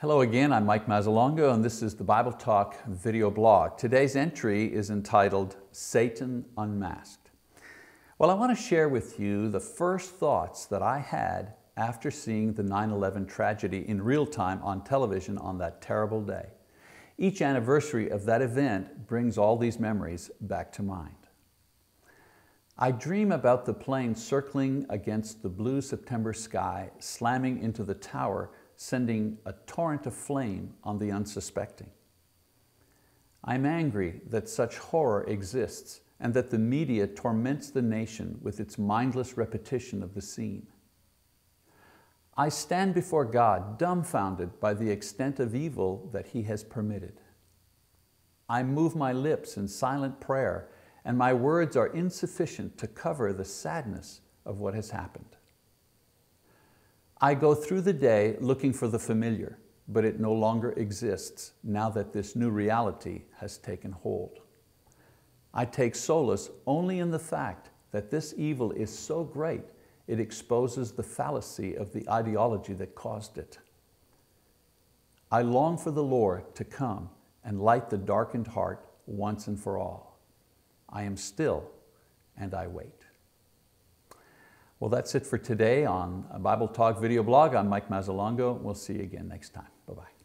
Hello again, I'm Mike Mazzalongo and this is the Bible Talk video blog. Today's entry is entitled Satan Unmasked. Well, I want to share with you the first thoughts that I had after seeing the 9-11 tragedy in real time on television on that terrible day. Each anniversary of that event brings all these memories back to mind. I dream about the plane circling against the blue September sky, slamming into the tower sending a torrent of flame on the unsuspecting. I'm angry that such horror exists and that the media torments the nation with its mindless repetition of the scene. I stand before God dumbfounded by the extent of evil that He has permitted. I move my lips in silent prayer and my words are insufficient to cover the sadness of what has happened. I go through the day looking for the familiar, but it no longer exists now that this new reality has taken hold. I take solace only in the fact that this evil is so great it exposes the fallacy of the ideology that caused it. I long for the Lord to come and light the darkened heart once and for all. I am still and I wait. Well, that's it for today on Bible Talk video blog. I'm Mike Mazzalongo. We'll see you again next time. Bye-bye.